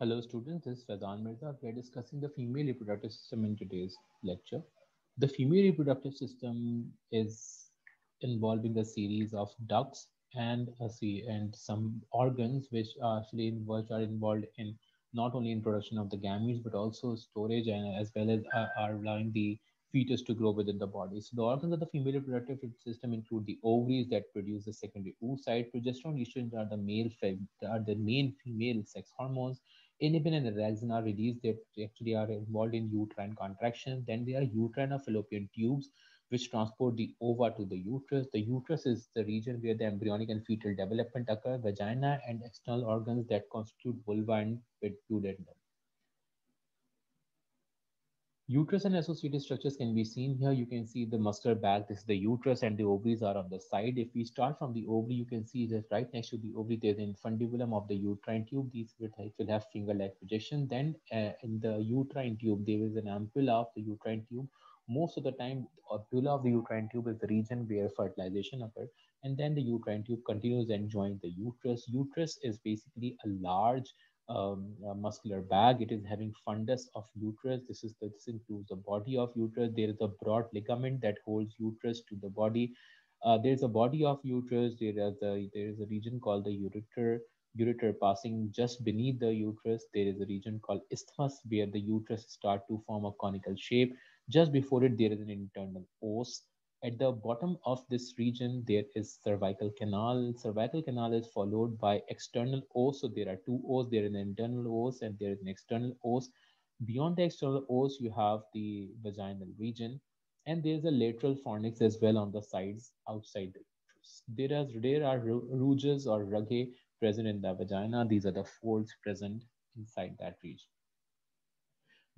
Hello students, this is Vedant Mirza. We are discussing the female reproductive system in today's lecture. The female reproductive system is involving a series of ducts and a sea and some organs which are actually which are involved in not only in production of the gametes but also storage and as well as are, are allowing the fetus to grow within the body. So the organs of the female reproductive system include the ovaries that produce the secondary oocyte, progesterone, estrogen are the male are the main female sex hormones Inhibin and relaxin are released. They actually are involved in uterine contraction. Then there are uterine or fallopian tubes, which transport the ova to the uterus. The uterus is the region where the embryonic and fetal development occur. Vagina and external organs that constitute vulva and pituitary. Uterus and associated structures can be seen here. You can see the muscular bag. This is the uterus and the ovaries are on the side. If we start from the ovary, you can see that right next to the ovary, there's an infundibulum of the uterine tube. These will have finger-like projection. Then uh, in the uterine tube, there is an ampulla of the uterine tube. Most of the time, the ampulla of the uterine tube is the region where fertilization occurs. And then the uterine tube continues and joins the uterus. Uterus is basically a large um, muscular bag. It is having fundus of uterus. This is the, this includes the body of uterus. There is a broad ligament that holds uterus to the body. Uh, there is a body of uterus. There is a there is a region called the ureter. Ureter passing just beneath the uterus. There is a region called isthmus where the uterus start to form a conical shape. Just before it, there is an internal os. At the bottom of this region, there is cervical canal. Cervical canal is followed by external os. So there are two os. There is an internal os and there is an external os. Beyond the external os, you have the vaginal region. And there's a lateral fornix as well on the sides outside the uterus. There, is, there are rouges or rugae present in the vagina. These are the folds present inside that region.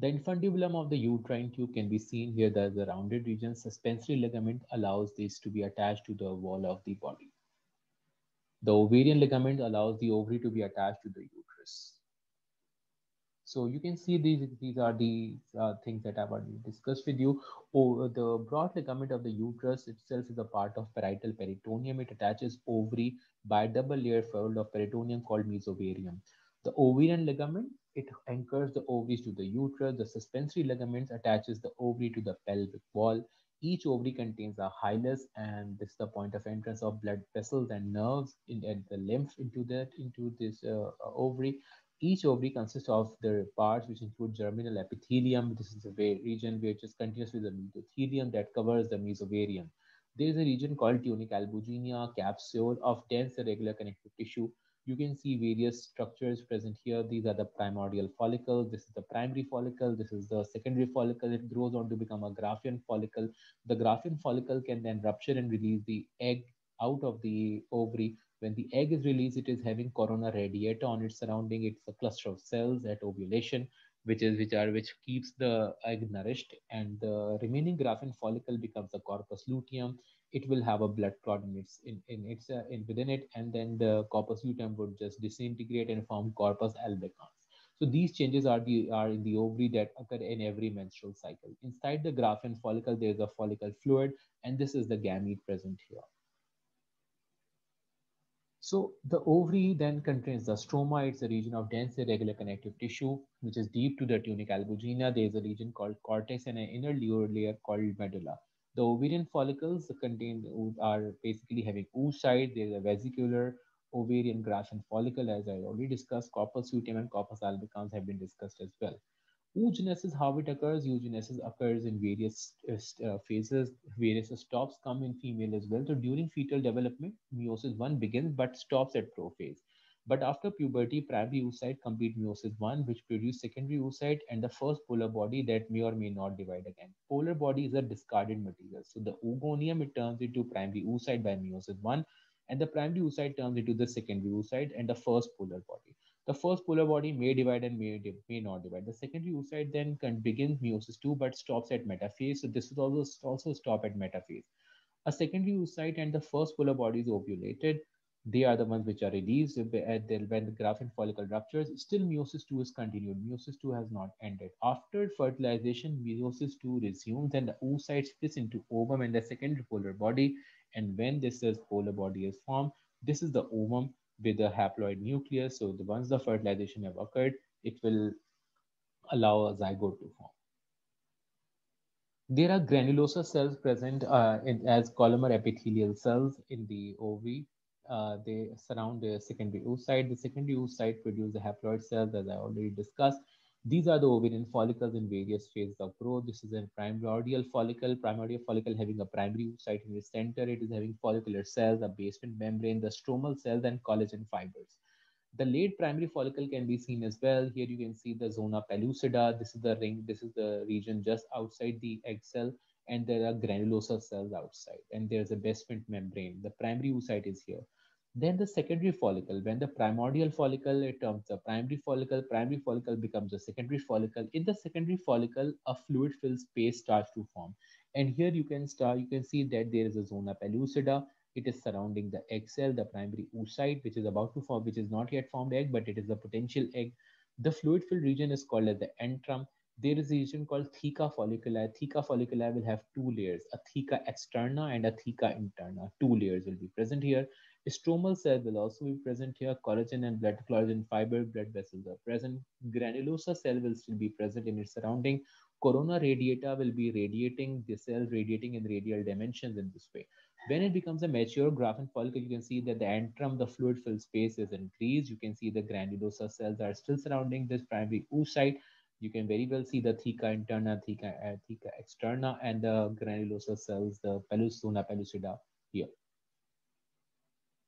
The infundibulum of the uterine tube can be seen here. The, the rounded region suspensory ligament allows this to be attached to the wall of the body. The ovarian ligament allows the ovary to be attached to the uterus. So you can see these, these are the uh, things that I've already discussed with you. Oh, the broad ligament of the uterus itself is a part of parietal peritoneum. It attaches ovary by a double layer fold of peritoneum called mesovarium. The ovarian ligament, it anchors the ovaries to the uterus. The suspensory ligaments attaches the ovary to the pelvic wall. Each ovary contains a hilus, and this is the point of entrance of blood vessels and nerves in, and the lymph into that into this uh, ovary. Each ovary consists of the parts which include germinal epithelium. This is the region which is continuous with the mesothelium that covers the mesovarium. There is a region called tunic albuginea capsule of dense irregular connective tissue you can see various structures present here. These are the primordial follicles. This is the primary follicle. This is the secondary follicle. It grows on to become a Graafian follicle. The Graafian follicle can then rupture and release the egg out of the ovary. When the egg is released, it is having corona radiata on its surrounding. It's a cluster of cells at ovulation, which is which are which keeps the egg nourished, and the remaining Graafian follicle becomes the corpus luteum it will have a blood clot in its in, in its uh, in within it and then the corpus luteum would just disintegrate and form corpus albicans so these changes are the are in the ovary that occur in every menstrual cycle inside the Graafian follicle there is a follicle fluid and this is the gamete present here so the ovary then contains the stroma. It's a region of dense irregular connective tissue, which is deep to the tunic albuginea. There is a region called cortex and an inner layer called medulla. The ovarian follicles contain are basically having oocyte. There is a vesicular ovarian Graafian follicle, as I already discussed. Corpus luteum and corpus albicans have been discussed as well. Oogenesis, how it occurs? Oogenesis occurs in various uh, phases. Various stops come in female as well. So during fetal development, meiosis one begins but stops at prophase. But after puberty, primary oocyte complete meiosis one, which produce secondary oocyte and the first polar body that may or may not divide again. Polar body is a discarded material. So the oogonium, it turns into primary oocyte by meiosis one, and the primary oocyte turns into the secondary oocyte and the first polar body. The first polar body may divide and may, may not divide. The secondary oocyte then can begin meiosis two, but stops at metaphase. So this will also, also stop at metaphase. A secondary oocyte and the first polar body is ovulated they are the ones which are released when the Graafian follicle ruptures. Still, meiosis 2 is continued. Meiosis 2 has not ended. After fertilization, meiosis 2 resumes and the oocyte splits into ovum and the secondary polar body. And when this is polar body is formed, this is the ovum with a haploid nucleus. So the, once the fertilization have occurred, it will allow a zygote to form. There are granulosa cells present uh, in, as columnar epithelial cells in the ovary. Uh, they surround the secondary oocyte. The secondary oocyte produce the haploid cells, as I already discussed. These are the ovarian follicles in various phases of growth. This is a primordial follicle, primordial follicle having a primary oocyte in the center. It is having follicular cells, a basement membrane, the stromal cells, and collagen fibers. The late primary follicle can be seen as well. Here you can see the zona pellucida. This is the ring. This is the region just outside the egg cell. And there are granulosa cells outside. And there's a basement membrane. The primary oocyte is here. Then the secondary follicle, when the primordial follicle, it turns the primary follicle, primary follicle becomes a secondary follicle. In the secondary follicle, a fluid-filled space starts to form. And here you can start, you can see that there is a zona pellucida. It is surrounding the egg cell, the primary oocyte, which is about to form, which is not yet formed egg, but it is a potential egg. The fluid-filled region is called as the antrum. There is a region called theca folliculi. Theca folliculi will have two layers, a theca externa and a theca interna. Two layers will be present here Stromal cell will also be present here. Collagen and blood collagen fiber blood vessels are present. Granulosa cell will still be present in its surrounding. Corona radiata will be radiating the cell radiating in radial dimensions in this way. When it becomes a mature Graafian follicle, you can see that the antrum, the fluid filled space is increased. You can see the granulosa cells are still surrounding this primary oocyte. You can very well see the theca interna, theca, uh, theca externa, and the granulosa cells, the pellucina pellucida here.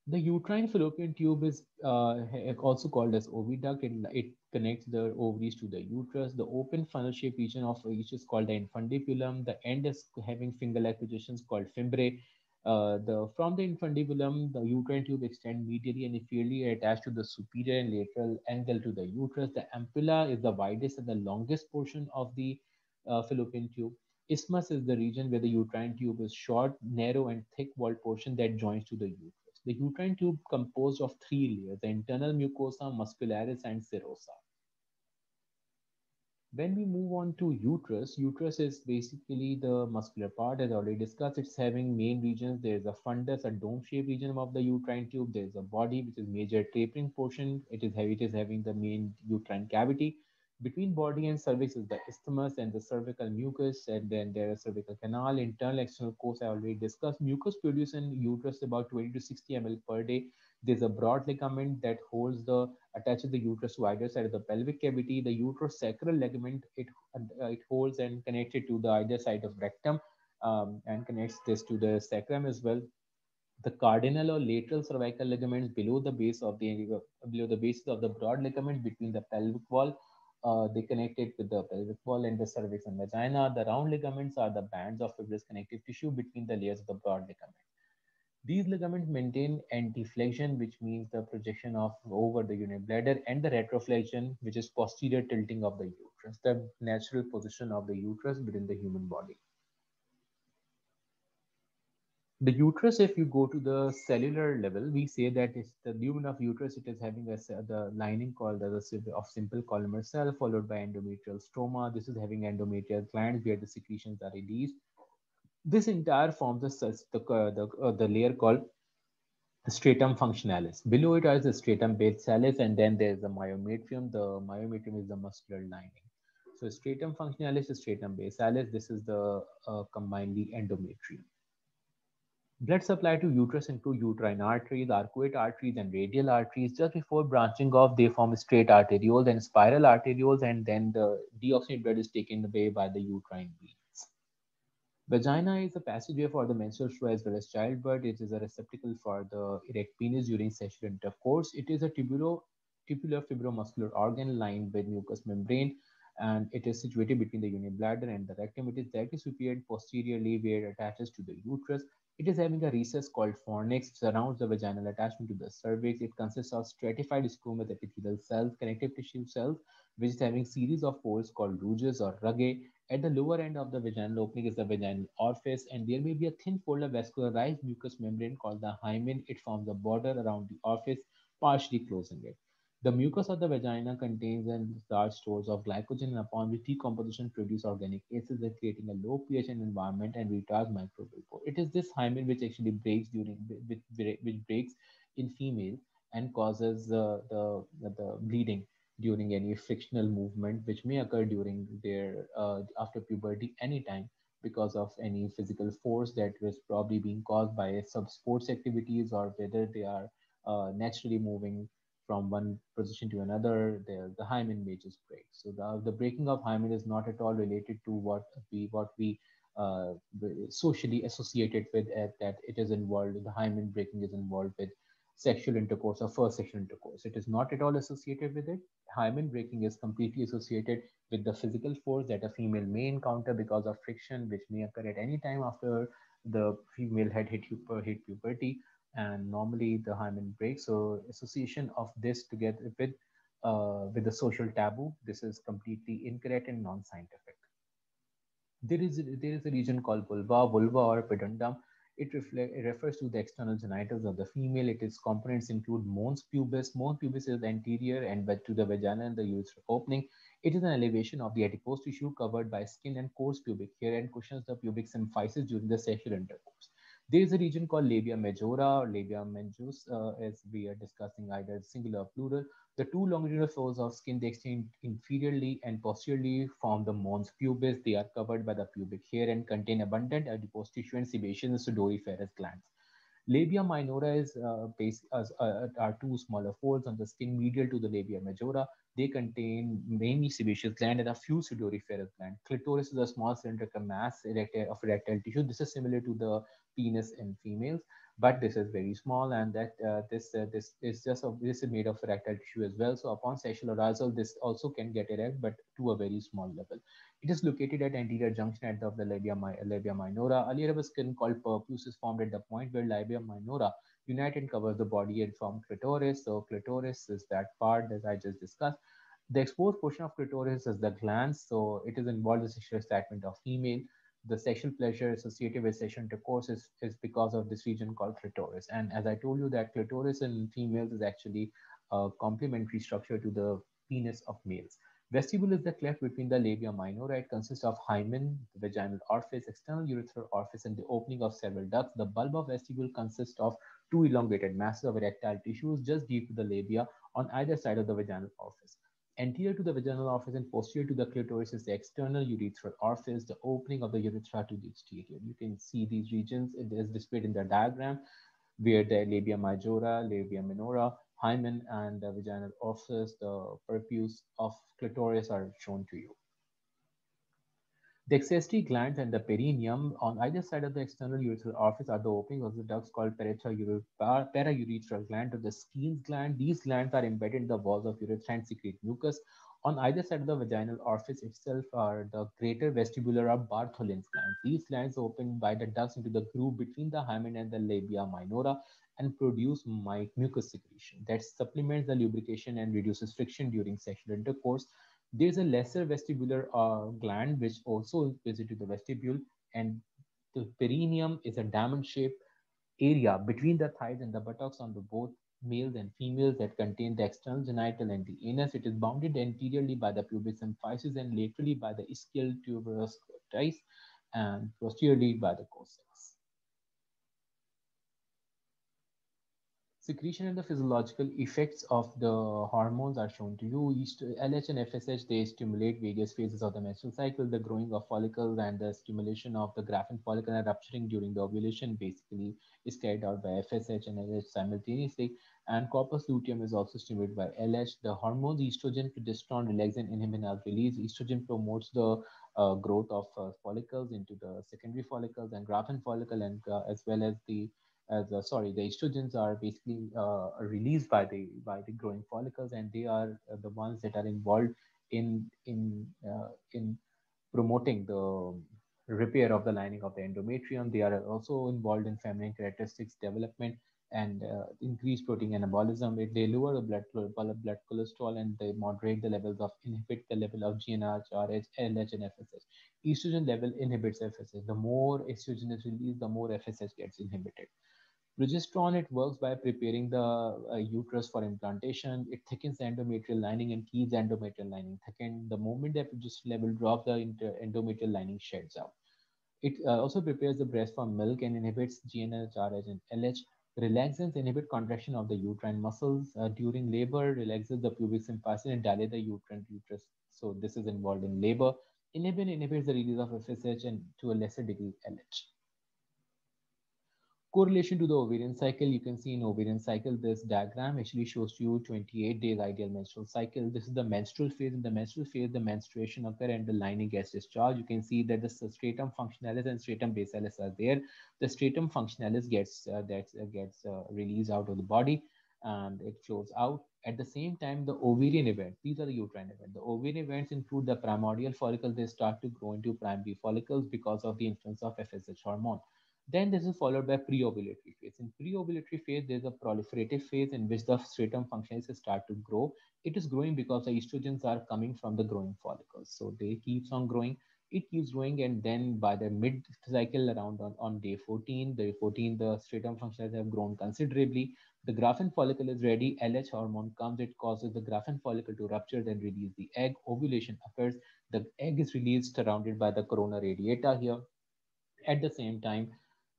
The uterine fallopian tube is uh, also called as oviduct. It, it connects the ovaries to the uterus. The open funnel-shaped region of each is called the infundibulum. The end is having finger-like positions called fimbriae. Uh, the from the infundibulum, the uterine tube extends medially and inferiorly attached to the superior and lateral angle to the uterus. The ampulla is the widest and the longest portion of the uh, fallopian tube. Isthmus is the region where the uterine tube is short, narrow, and thick-walled portion that joins to the uterus. The uterine tube composed of three layers, the internal mucosa, muscularis, and serosa. When we move on to uterus, uterus is basically the muscular part as already discussed. It's having main regions. There's a fundus, a dome-shaped region of the uterine tube. There's a body, which is major tapering portion. It is heavy, it is having the main uterine cavity. Between body and cervix is the isthmus and the cervical mucus, and then there is cervical canal, internal external course I already discussed. Mucus produced in uterus about 20 to 60 ml per day. There's a broad ligament that holds the attaches the uterus to either side of the pelvic cavity. The uterosacral ligament it uh, it holds and connects it to the either side of rectum um, and connects this to the sacrum as well the cardinal or lateral cervical ligaments below the base of the below the bases of the broad ligament between the pelvic wall uh, they connect it with the pelvic wall and the cervix and vagina. The round ligaments are the bands of fibrous connective tissue between the layers of the broad ligament. These ligaments maintain anteflexion, which means the projection of over the urinary bladder, and the retroflexion, which is posterior tilting of the uterus, the natural position of the uterus within the human body the uterus, if you go to the cellular level, we say that it's the lumen of uterus, it is having a, the lining called as a of simple columnar cell followed by endometrial stroma. This is having endometrial glands where the secretions are released. This entire forms the, the, the, uh, the layer called the stratum functionalis. Below it is the stratum basalis, and then there's the myometrium. The myometrium is the muscular lining. So stratum functionalis is stratum basalis. This is the uh, combinedly endometrium. Blood supply to uterus include uterine arteries, arcuate arteries, and radial arteries. Just before branching off, they form straight arterioles and spiral arterioles, and then the deoxygenated blood is taken away by the uterine veins. Vagina is a passageway for the menstrual flow as well as childbirth. It is a receptacle for the erect penis during sexual intercourse. It is a tubulo, tubular fibromuscular organ lined with mucous membrane and it is situated between the urinary bladder and the rectum. It is directly superior posteriorly where it attaches to the uterus. It is having a recess called fornix, which surrounds the vaginal attachment to the cervix. It consists of stratified squamous epithelial cells, connective tissue cells, which is having series of folds called rouges or rugae. At the lower end of the vaginal opening is the vaginal orifice, and there may be a thin fold of vascularized mucous membrane called the hymen. It forms a border around the orifice, partially closing it. The mucus of the vagina contains large stores of glycogen and upon which decomposition produce organic acids creating a low pH environment and retards microbial growth. It is this hymen which actually breaks during which, breaks in female and causes uh, the, the bleeding during any frictional movement, which may occur during their uh, after puberty anytime because of any physical force that was probably being caused by some sports activities or whether they are uh, naturally moving from one position to another, the, the hymen may just break. So the, the breaking of hymen is not at all related to what we what we uh, socially associated with it, that it is involved, the hymen breaking is involved with sexual intercourse or first sexual intercourse. It is not at all associated with it. Hymen breaking is completely associated with the physical force that a female may encounter because of friction, which may occur at any time after the female had hit, hit puberty. And normally the hymen breaks. So association of this together with uh, with the social taboo, this is completely incorrect and non-scientific. There is there is a region called vulva, vulva or pudendum, it, reflect, it refers to the external genitals of the female. Its components include mons pubis. Mons pubis is the anterior and to the vagina and the urethral opening. It is an elevation of the adipose tissue covered by skin and coarse pubic hair and cushions the pubic symphysis during the sexual intercourse. There is a region called labia majora or labia majus, uh, as we are discussing either singular or plural. The two longitudinal folds of skin, they extend inferiorly and posteriorly form the mons pubis. They are covered by the pubic hair and contain abundant adipose tissue and sebaceous sudoriferous glands. Labia minora is uh, uh, uh, are two smaller folds on the skin medial to the labia majora. They contain mainly sebaceous gland and a few sudoriferous gland. Clitoris is a small cylindrical mass of erectile tissue. This is similar to the penis in females but this is very small and that uh, this uh, this is just a, this is made of erectile tissue as well so upon sexual arousal this also can get erect but to a very small level it is located at anterior junction at the, of the labia, labia minora a layer of skin called prepuce is formed at the point where labia minora unite and covers the body and form clitoris so clitoris is that part that i just discussed the exposed portion of clitoris is the glans. so it is involved in sexual excitement of female the sexual pleasure associated with sexual intercourse is, is because of this region called clitoris. And as I told you that clitoris in females is actually a complementary structure to the penis of males. Vestibule is the cleft between the labia minora. It consists of hymen, the vaginal orifice, external urethral orifice, and the opening of several ducts. The bulb of vestibule consists of two elongated masses of erectile tissues just deep to the labia on either side of the vaginal orifice. Anterior to the vaginal orifice and posterior to the clitoris is the external urethral orifice, the opening of the urethra to the exterior. You can see these regions, it is displayed in the diagram where the labia majora, labia minora, hymen, and the vaginal orifice, the prepuce of clitoris are shown to you. The accessory glands and the perineum on either side of the external urethral orifice are the openings of the ducts called paraurethral gland or the Skene's gland. These glands are embedded in the walls of urethra and secrete mucus. On either side of the vaginal orifice itself are the greater vestibular or Bartholin's glands. These glands open by the ducts into the groove between the hymen and the labia minora and produce mucus secretion that supplements the lubrication and reduces friction during sexual intercourse. There's a lesser vestibular uh, gland which also visits the vestibule and the perineum is a diamond-shaped area between the thighs and the buttocks on the both males and females that contain the external genital and the anus. It is bounded anteriorly by the pubic symphysis and laterally by the ischial tuberous and posteriorly by the coccyx. Secretion and the physiological effects of the hormones are shown to you. LH and FSH, they stimulate various phases of the menstrual cycle, the growing of follicles and the stimulation of the Graafian follicle and rupturing during the ovulation basically is carried out by FSH and LH simultaneously. And corpus luteum is also stimulated by LH. The hormones estrogen, progesterone, relaxin, inhibin are released. Estrogen promotes the uh, growth of uh, follicles into the secondary follicles and Graafian follicle and uh, as well as the as sorry the estrogens are basically uh, released by the by the growing follicles and they are uh, the ones that are involved in in uh, in promoting the repair of the lining of the endometrium. They are also involved in feminine characteristics development and uh, increase protein anabolism. They lower the blood blood cholesterol and they moderate the levels of inhibit the level of GnRH, RH, LH and FSH estrogen level inhibits FSH the more estrogen is released the more FSH gets inhibited Progesterone, it works by preparing the uh, uterus for implantation. It thickens the endometrial lining and keeps endometrial lining thickened. The moment the progesterone level drops, the endometrial lining sheds out. It uh, also prepares the breast for milk and inhibits GnRH, RH, and LH. Relaxants inhibit contraction of the uterine muscles uh, during labor, relaxes the pubic symphysis and dilate the uterine uterus. So this is involved in labor. Inhibin inhibits the release of FSH and to a lesser degree LH. Correlation to the ovarian cycle, you can see in ovarian cycle, this diagram actually shows you 28 days ideal menstrual cycle. This is the menstrual phase. In the menstrual phase, the menstruation occur and the lining gets discharged. You can see that the stratum functionalis and stratum basalis are there. The stratum functionalis gets uh, that uh, gets uh, released out of the body and it flows out. At the same time, the ovarian event, these are the uterine event The ovarian events include the primordial follicle. They start to grow into primary follicles because of the influence of FSH hormone. Then this is followed by pre-ovulatory phase. In pre-ovulatory phase, there's a proliferative phase in which the stratum functions start to grow. It is growing because the estrogens are coming from the growing follicles. So they keeps on growing. It keeps growing, and then by the mid cycle around on, on day 14, day 14, the stratum functions have grown considerably. The Graafian follicle is ready. LH hormone comes, it causes the Graafian follicle to rupture, then release the egg. Ovulation occurs. The egg is released surrounded by the corona radiata here. At the same time,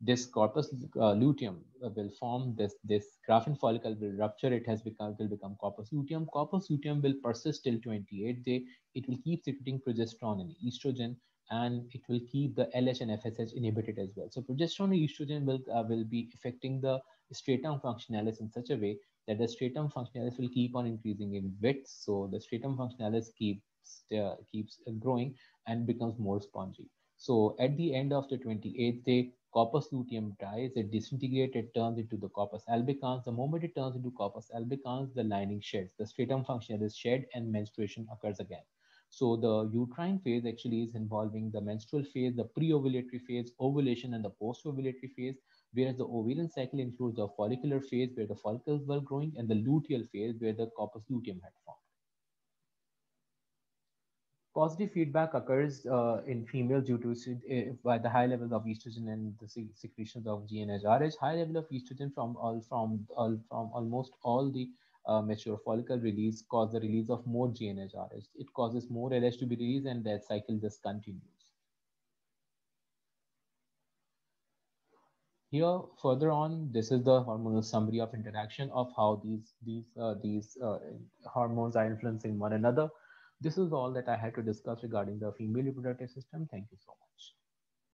this corpus uh, luteum will form this this Graafian follicle will rupture it has become will become corpus luteum. Corpus luteum will persist till 28 day. It will keep secreting progesterone and estrogen and it will keep the LH and FSH inhibited as well. So progesterone and estrogen will uh, will be affecting the stratum functionalis in such a way that the stratum functionalis will keep on increasing in width. So the stratum functionalis keeps uh, keeps growing and becomes more spongy. So at the end of the 28th day corpus luteum dies, it disintegrates, it turns into the corpus albicans. The moment it turns into corpus albicans, the lining sheds. The stratum functionalis shed and menstruation occurs again. So the uterine phase actually is involving the menstrual phase, the pre-ovulatory phase, ovulation, and the post-ovulatory phase, whereas the ovarian cycle includes the follicular phase where the follicles were growing and the luteal phase where the corpus luteum had formed. Positive feedback occurs uh, in females due to uh, by the high levels of estrogen and the secretions of GnRH. High level of estrogen from all from all from almost all the uh, mature follicle release cause the release of more GnRH. It causes more LH to be released, and that cycle just continues. Here, further on, this is the hormonal summary of interaction of how these these uh, these uh, hormones are influencing one another. This is all that I had to discuss regarding the female reproductive system. Thank you so much.